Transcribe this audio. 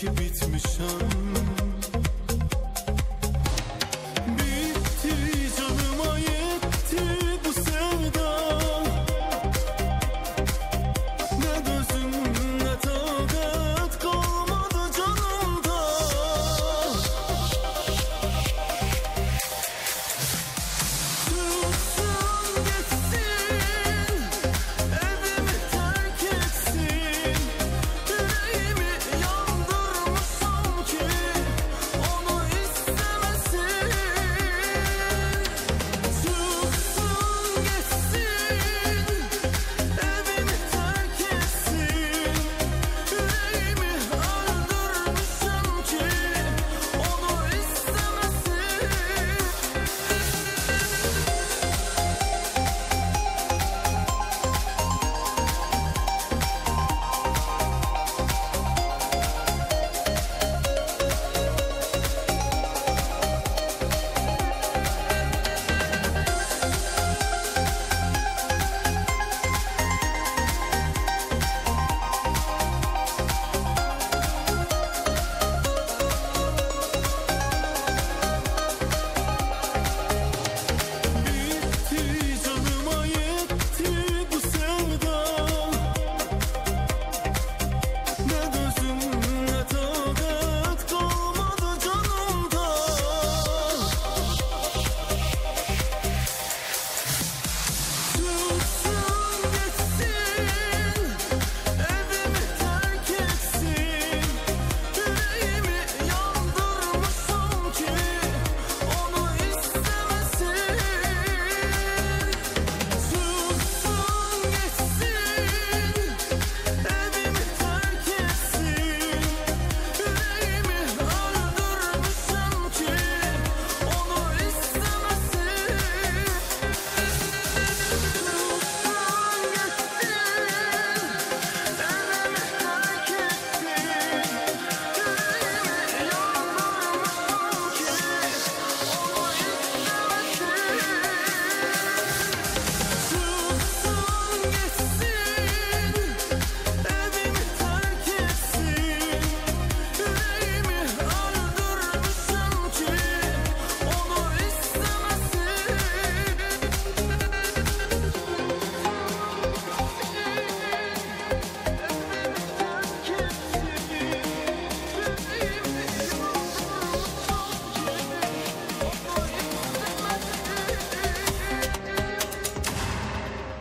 ki bitmişim.